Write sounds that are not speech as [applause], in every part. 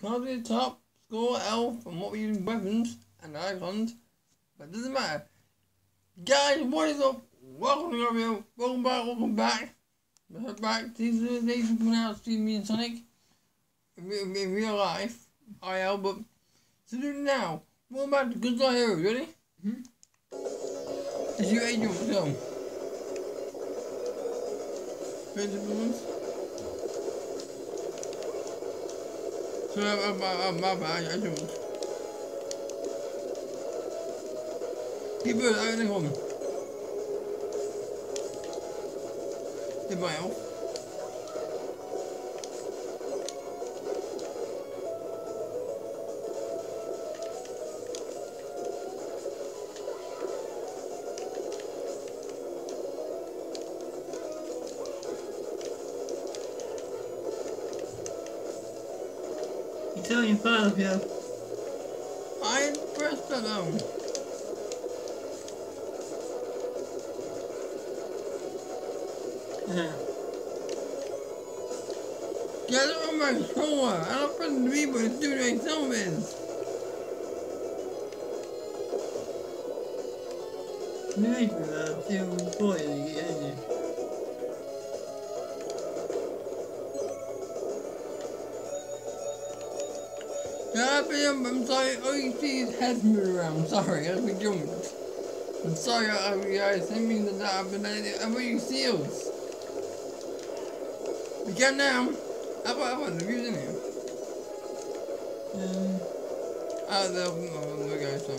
can't be the top score elf and what we use weapons and icons, but it doesn't matter. Guys, what is up? Welcome to Gabriel. Welcome back, welcome back. We're back. These are the days when out see me and Sonic in, in, in real life. IL, but so do now. What about the good guy heroes? Ready? Hmm? It's your agent film. Ready Die will eigentlich rum. Die war ja auch. Italian part of your fine breastbone. Yeah. Get it on my shoulder. I don't pretend to be, but do like something. Maybe I'll do it for you, yeah. But I'm, I'm sorry. Oh, you see his head move around. Sorry, as we jumped. I'm sorry, I, I, I sent me the that, but I, I want you seals. We can now. How about, how about the views in here? Um, Ah, the, oh, the guy, so.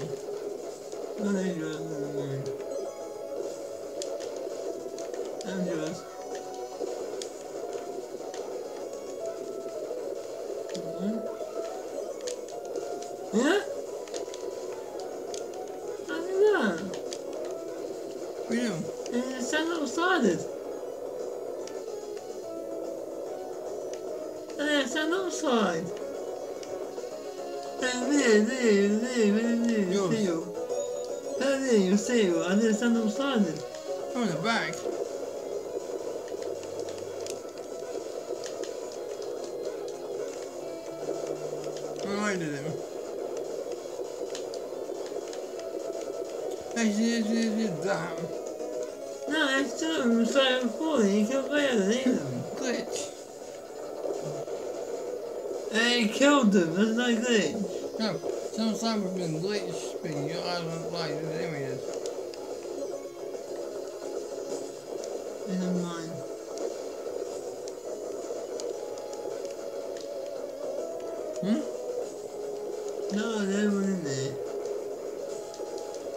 Yeah? I don't know. What are you doing? It sounds like sliders. And then it's an upside. And there, there, see you. there, Yours. seal. And there. Oh, the back. them. No, it's two of them instead of four. You can barely see them. Glitch. They killed them. That's not glitch. No, some cyber been glitched, spinning, your eyes aren't lie to the images. Never mind. Hmm? No, they were in there.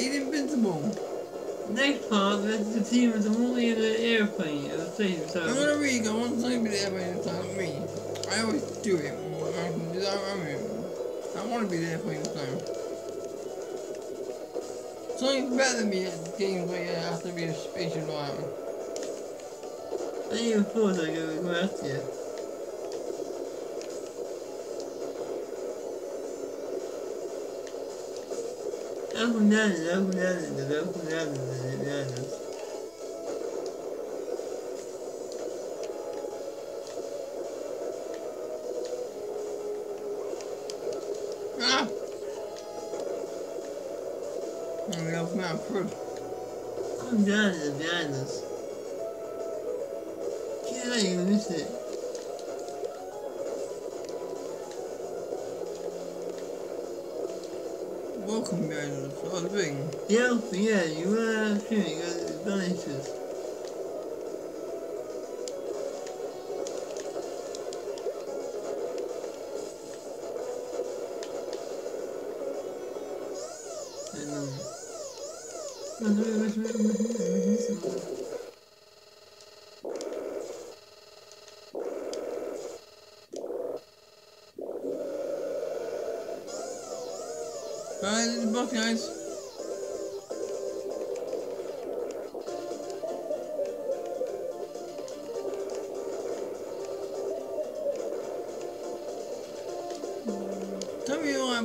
he's invincible. Next part, that's the team of the movie of the airplane. It was saying I'm gonna read, I want something to be there by the time me. I always do it. I can do that, I mean, I want to be there for you time. Something's better than me at games where you have to be a spatial line. I didn't even thought I could go after you. I'm done, I'm done. Can't even miss it? welcome guys, that's what I. Yeah, yeah, you were, uh, you guys, it's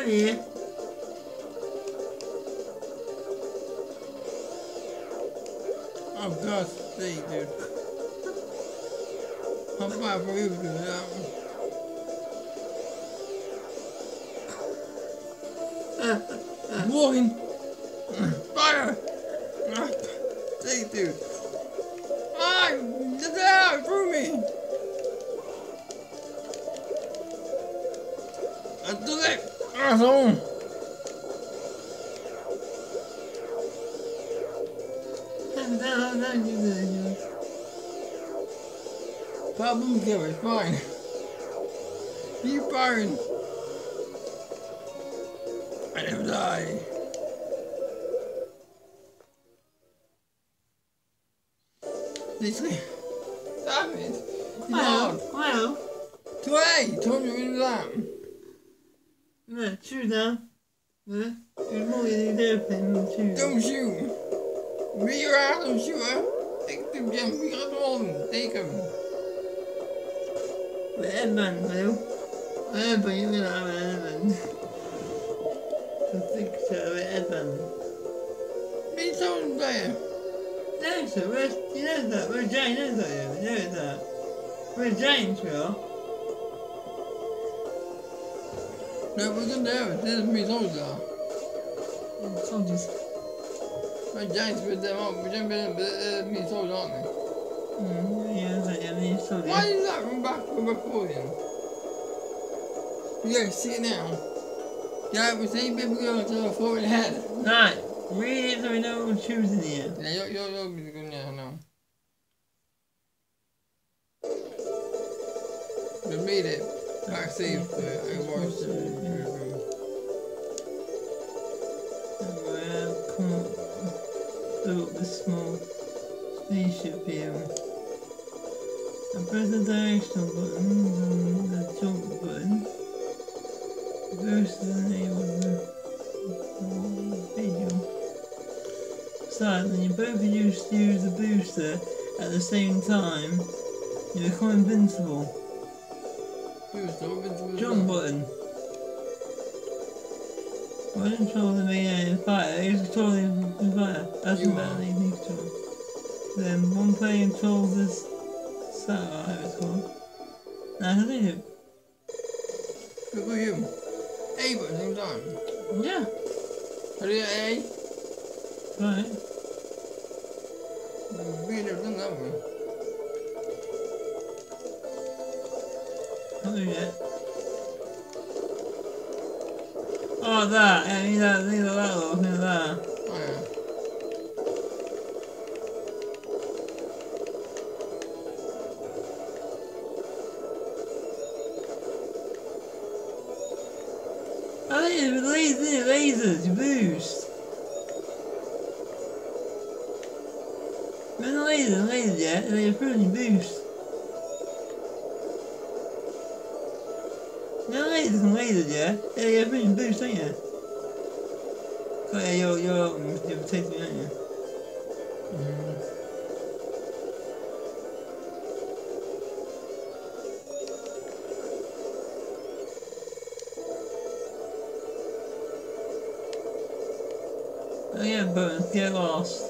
Gör det. Oh God's sake, dude. You to do that one? [laughs] Walking. Literally. Stop it. Well, No. well, Today, told you in that. men tjuda. Hur många är det för en tjuda? Don't shoot. Be your ass, don't shoot her. Take them, Jim. We got them. Take them. Vad är man nu? Vad är man? Jag menar, vad är man? Jag tycker så, vad är man? Be so there. Nej, så, vad är det? Vad är Jane? Vad är det? Vad är Jane, tror jag? No, we're gonna do it. This is me soldier. Soldiers. My giants with them up. We're jumping uh, me ni Why is that from back from recording? You gotta sit now. Yeah, we see people going to the forward head. Nej, read it so we know what we're choosing here. Yeah, you're, you're, you're good now, now. Just read it. Back save uh. Well, come. Built this small spaceship here. I press the directional button and the jump button. Versus enable the video. So then you both use use the booster at the same time. You become invincible. Boost, don't be Jump button. One control the main fighter, he's controlling the fighter. That's You are. need to control. Then one player controls this satellite, it's called. Now, do you do? Look you. A but at the same time. Yeah, How do you get A? right. You get? Oh, that. Yeah, need that, need that little, need that. Oh yeah. I lasers, lasers, boost. Laser, laser, yeah, they improve your boost. No lasers and lasers, yeah, they improve your boost, don't you? Oh yeah, you're, you're, you're protecting me, aren't you? Mm. Oh yeah, but get lost.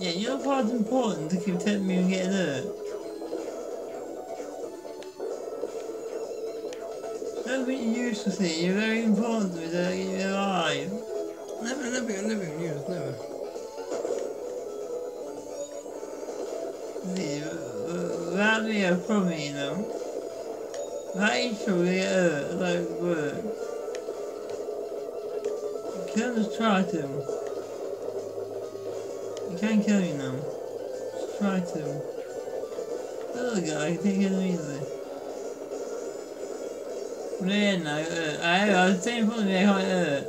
Yeah, your part's important to keep telling me and getting hurt. Don't be useless here, you're very important to me to keep you alive. never, never, never used, never. See, without me a problem, you know. Each we get hurt, like work. Can't just try to. Can't kill you now. Try to. Little guy, take it easy. Yeah, no, uh, I, I was saying for me, I can't hurt.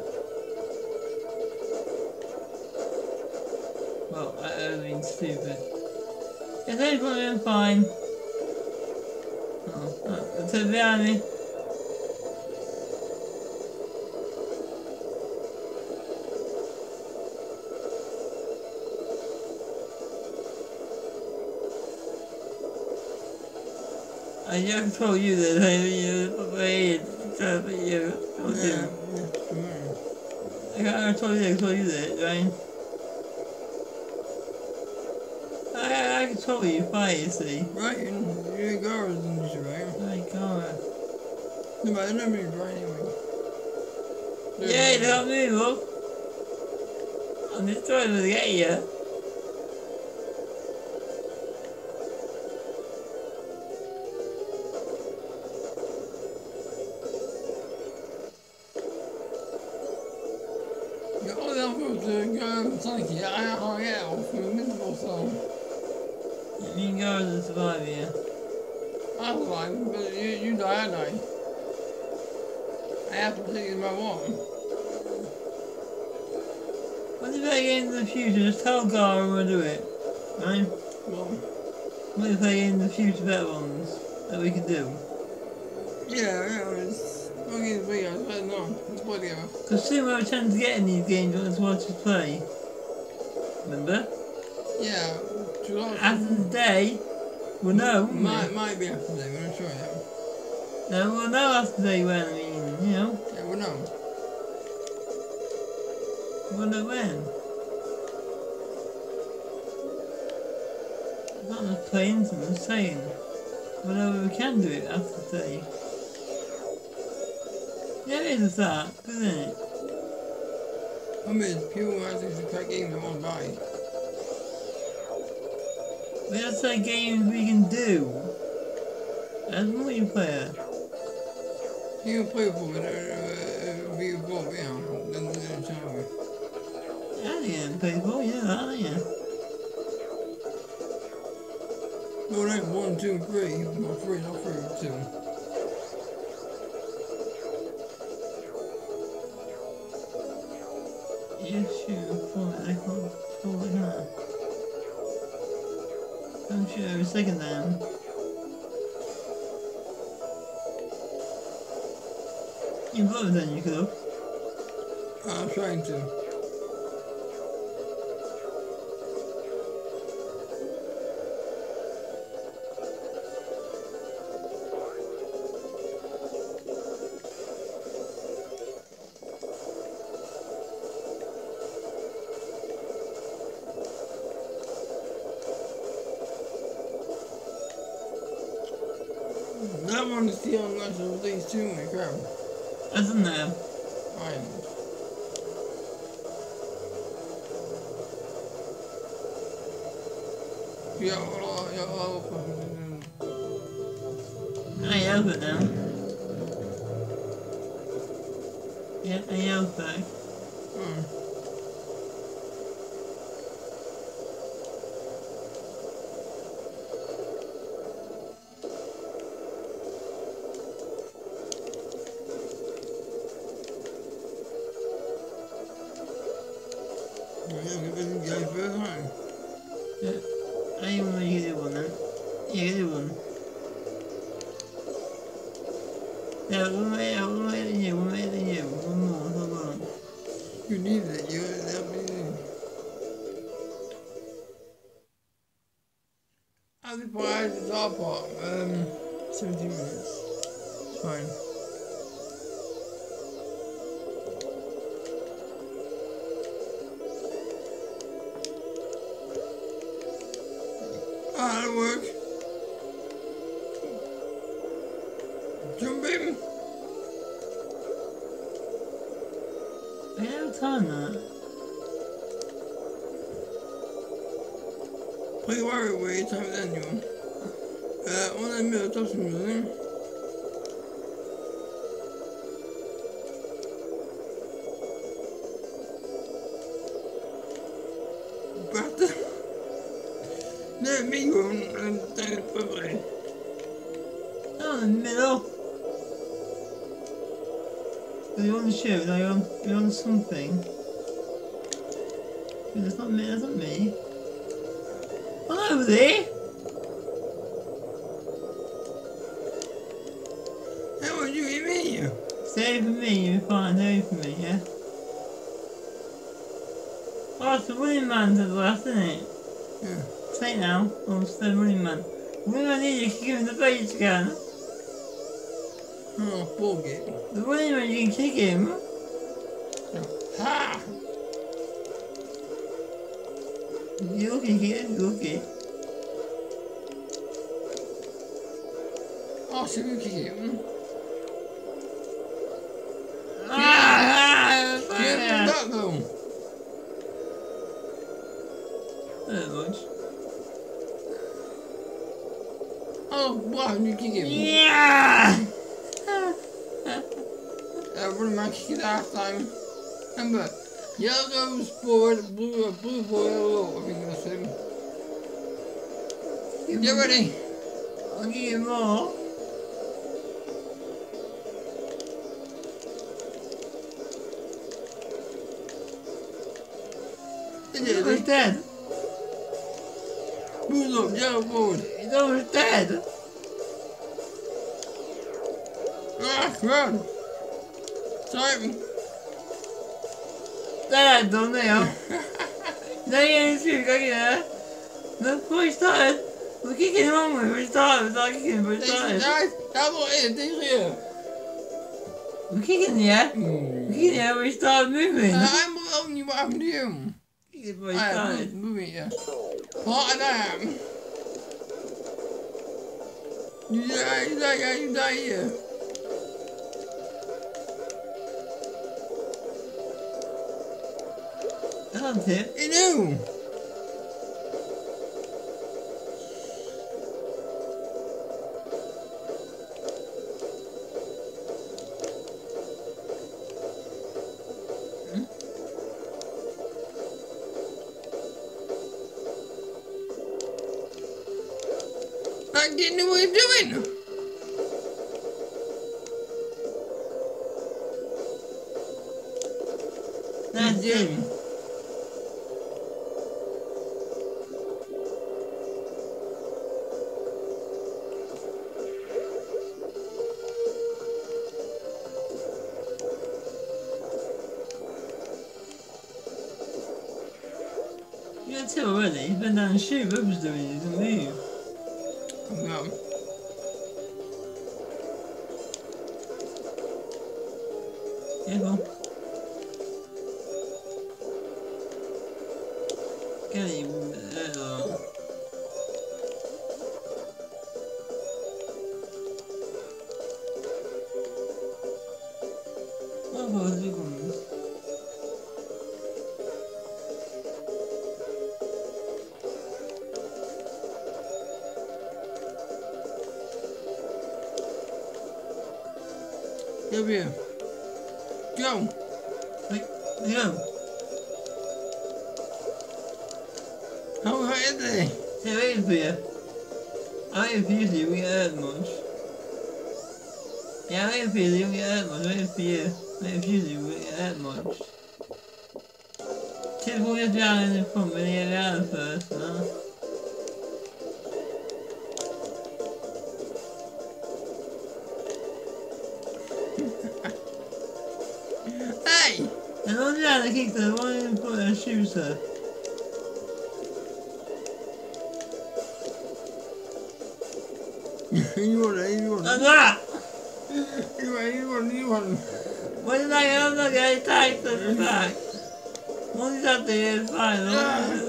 Well, I, I've been stupid. It's only for me, I'm fine. Oh, oh, it's behind me. I just told you that I you wait to be you. Told Yeah, yeah. I told you I told you that, right? I I told you fight, you see. Right, you, you girls in this, right? My god. No, but I never been right anyway. Yeah, they got me, look. I'm just trying to get you. Sonic, ja, ja, ja, ja, och för min brorsa. Min girl is survive you. I oh, was like, but you, you die, I die. I have to take my one. When you play games in the future, just tell Gaara we'll do it. Right? Well, When you play games in the future, better ones that we can do. yeah, yeah, it's fucking big, I don't know. Play together. Because have a chance to get in these games it's watch us play. Remember? Yeah. After the day, we'll know. we? Might, might be after today, we're not sure yet. No, we'll know after the day when, I mean, you know. Yeah, we'll know. We'll when. I'm not playing some, I'm saying. We'll we can do it after the day. Yeah, it is that, isn't it? I mean, people who actually to crack games I won't buy. We have to say games we can do. As multiplayer. You can play for it, uh, be involved, yeah. Then, then tell me. Alien people, yeah, alien. No, like one, two, three. Three, not three, two. Pull it, I can't pull it, huh? Don't shoot every second then. You voted then, you could. I'm trying to. Unless of these two, my crap. Isn't there? Ja, ja, I have it now. Yeah, I have back. Hmm. I have time that. Play WarioWare, time with anyone. Show? You on, you're on something? That's not me, that's not me. I'm over there. How would you give me? Stay for me, you're fine, stay for me, yeah? Oh, it's the running man to the left, isn't it? Yeah. Say now. Oh, it's the running man. Running man need you kick him in the face again. Oh, bullshit. The running man, you can kick him. Ha! You can you okay. Oh, so you kick him. Ah! Get ah, that though. Very much. Oh, wow, you kick him. Yeah! It last time. Remember, yellow goes forward, blue, uh, blue for yellow. I think that's him. Get ready. I'll give you more. He's dead. Move up, yellow forward. He's almost dead. Ah, run. Sorry. Dead, don't they? Now you're in the street, go get there. Look, before he started, we're kicking him on before he started. We're not kicking him before he Deze started. daar, daar wil in, deze hier. We're kicking yeah? We're Hmm. kicking yeah when he started moving. Hij moet ook niet waar met hem. Kicking before he Ah, ja, started. Move, move it, ja. You can tell already, he's been down the shoot, what was doing, he Won't get hurt much. Yeah, so you won't get hurt much. For you so you won't get hurt much. Just walk us down in the front you get down first, huh? Hey! And on the other kick the one in put a shoes [laughs] her. [laughs] you want it, you want it. When did I get the guy tight to the back? One is up there, it's fine. The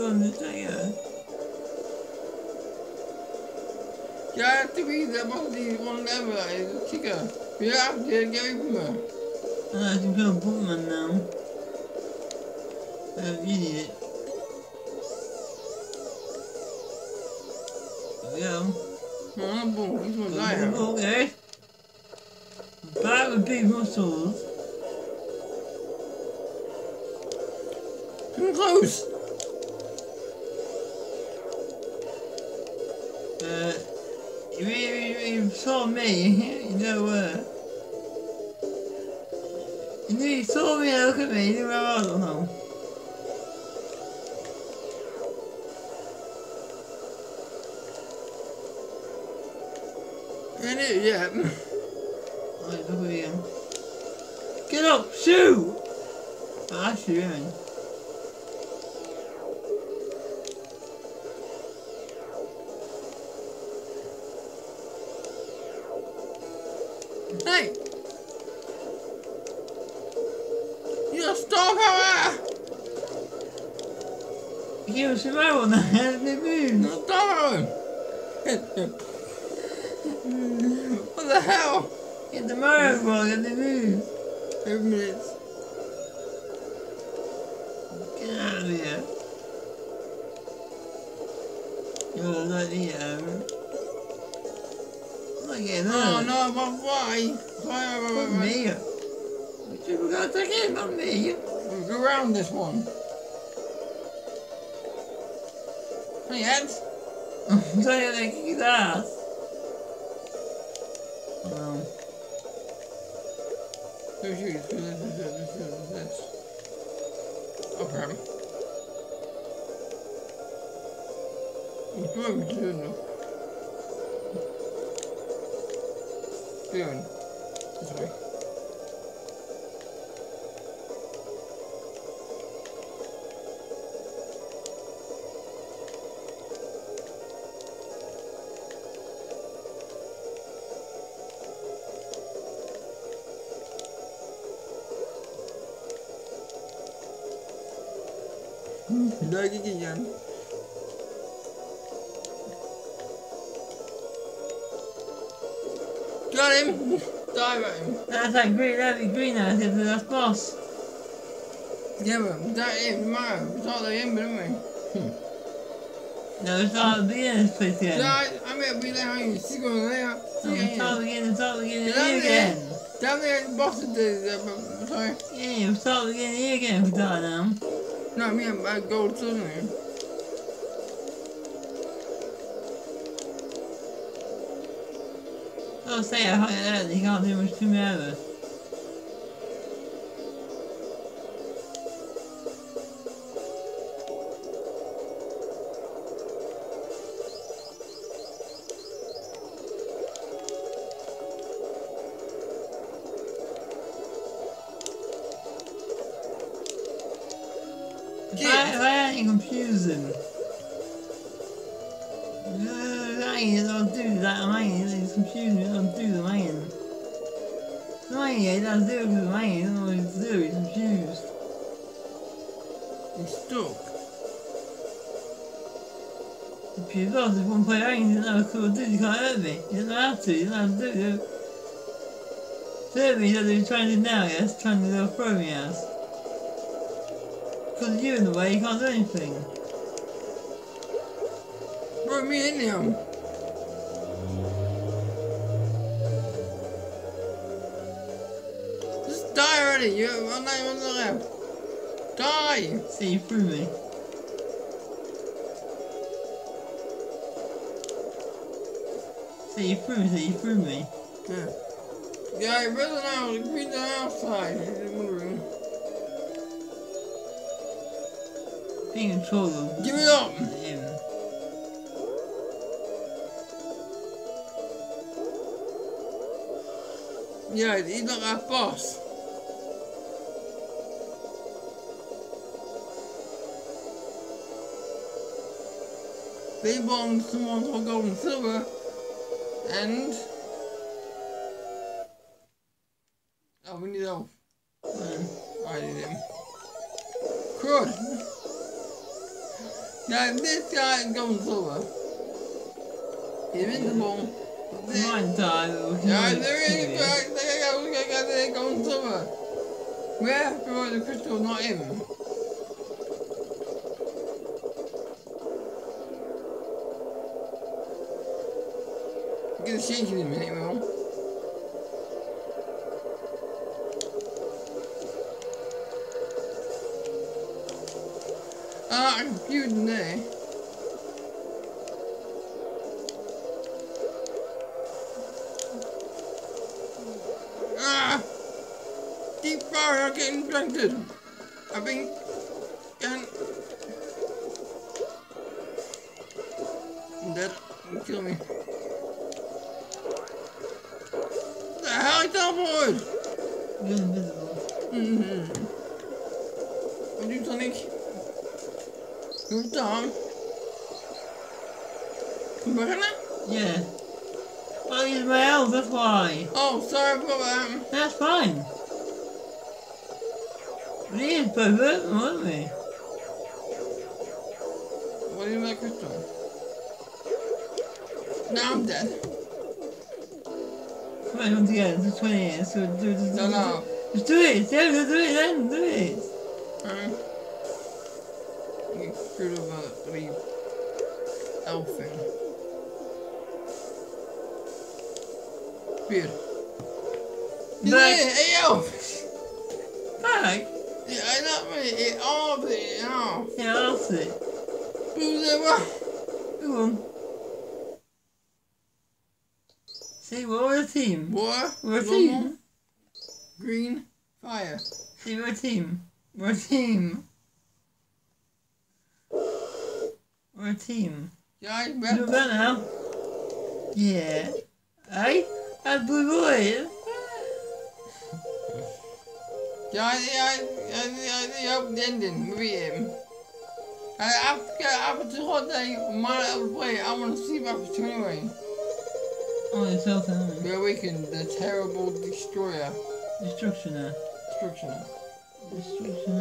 one is trigger. You have to be the the one level is a kicker. You have to get away from her. I can go put man now. Uh, you need it. Oh, boom, he's guy. Okay. Back with big muscles. Come close. Uh, you, if you saw me, you know where. You saw me look at me, you know where I was or no? I do, yeah. Right, look at you. Get up, shoot! Oh, that's you, man. Hey! You stop her! You survival now, and they move. You stop her! what the hell? Get the Mario ball, and they move. Eight minutes. Get out of here. You're not here. I'm not getting Oh hurt. no, but why? Why, why, why, me. You got to take it, not me. Go around this one. Hey, Ed. I'm trying to kick his ass. Um, Go shoot. This, this, this. Doing. This way. Lagi ganyan. Got him! Dive at him. that's green, that'd be green that's the last boss. Yeah, but got him tomorrow. We saw the end, didn't we? No, it's all the beginning this place again. So I, I mean, we let you see going there. No, See it's all again. it's all out here there. again. Down there, the boss is the, uh, sorry. Yeah, it's all here again for that now. 那没办法纠正。那说，他他他，他没事，听我的。Why, why you confusing? Mine, don't do that, mine. It's confusing, don't do the mine. Mine, he doesn't do it because mine, he doesn't know what to do, he's confused. He's stuck. If you lost, if one player ain't, you know what to do, you can't hurt me. You don't have to, you don't have to do it. Hurt me, that's what you're trying to do now, yes? Trying to go throw me ass. Because you're in the way, you can't do anything. Bro, me in him. Just die already. You one name on the left. Die. See, you threw me. See, you threw me, see, you threw me. Yeah. Yeah, better now. Be the outside. In control of Give it up. Yeah, he's not our boss. They to someone called Gold and Silver, and This guy is Gold and Silver. He's invincible. but this- Mine died. yeah, there is back. There you go. There you go. There you go. on Silver. We have to roll the crystal, not him. Get a shake in a minute, Ah, I'm confused there. Ah! Deep fire, I'm getting blinded. I've been about that. That's fine. We is pervert, weren't we? What do you make crystal? Now I'm dead. Come on, once again, it's 20 years, so do it. No, no. Just do it, yeah, just do it then, do it. Um, you screwed up a three elf thing. Weird. Yeah, hey elf! Back. Yeah, I know me. It all the it all. Yeah, that's it. Who's that one? Go on. See, we're a team. Boy, We're a team. green, fire. See, we're a team. We're a team. We're a team. Yeah, I that now. Yeah. Hey, that's blue boy. Yeah, I, I, I, I, hope the ending with him. I, after, after the whole day, my other play, I want to see if I can do anyway. Oh, it's something. We awaken the terrible destroyer. Destruction now. Destruction. Destruction.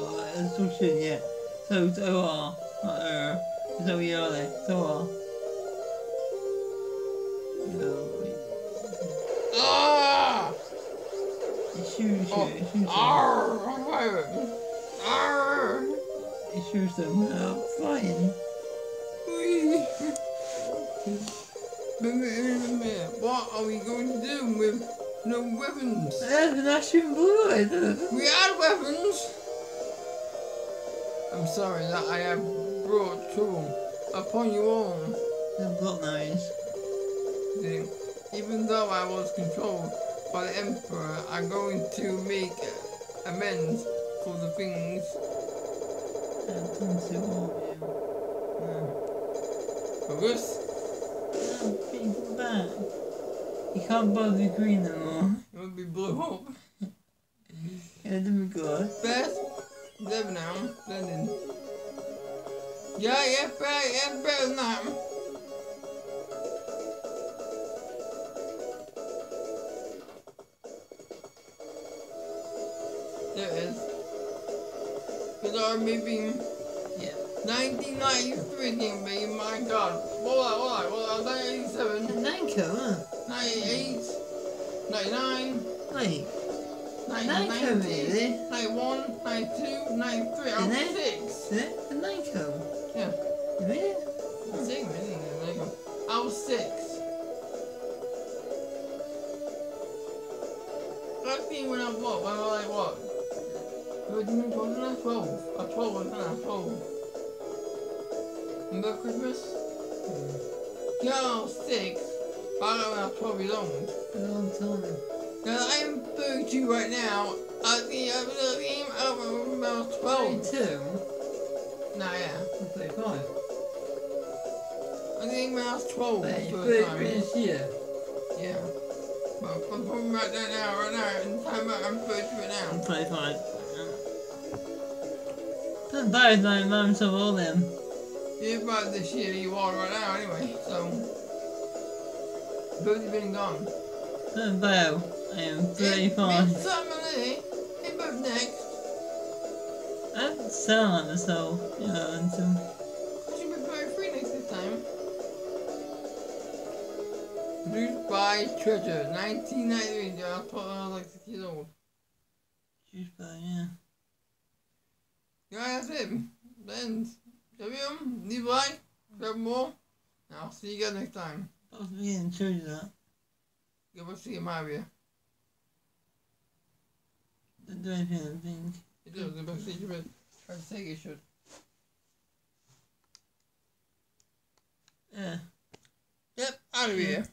Oh, destruction, yeah. So it's OR, not er. It's OER there. It's OR. Oh, It shoots you. arr! Arr! It them out flying. But, uh, What are we going to do with no weapons? That's not shooting blue We had weapons! I'm sorry that I have brought trouble upon you all. The. Didn't even though I was controlled by the Emperor, I'm going to make amends for the things. I've done to all of you. No. Focus. No, people back. You can't bother green anymore. It would be blue up. Yeah, didn't be good. Best. Live now. Blending. Yeah, yeah, better, yeah, better than that. There it is. Because our maybe Yeah. 1993 thing, baby, my god. Hold on, hold on, hold on, 1987, Nanko, huh? 98, 99, Wait, 90, Nanko, 90, really? 91, 92, 93, I'm Isn't it? 6. Is it? The Nanko? Yeah. Really? I'm six, man. There you go. I was six. I think when I was what? When I didn't that 12. A 12 was not a 12. Remember Christmas? Hmm. Y'all 6. I don't have 12 alone. A long time. Now I'm 32 right now. I think I was a game over about 12. 32? Nah, yeah. I'm 35. I think I was 12 was the time. This year. Yeah. But I'm talking right now, right now. and time, I'm 32 now. I'm 35. Both my as of all them. You by this shit you are right now anyway, so both have been gone. Oh, Bow, I am pretty fine. Family, hey both next. I'm selling on the you know, and some should be very free next this time. Loot by Treasure, 1993, I was like six years old. She's by, yeah. Yeah, that's it. Then, W, leave a like, grab more, and I'll see you guys next time. Was beginning to choose that. Give us see Mario. Don't do anything, I think. It does, the best thing you should try to say it should. Yeah. Yep, out of here.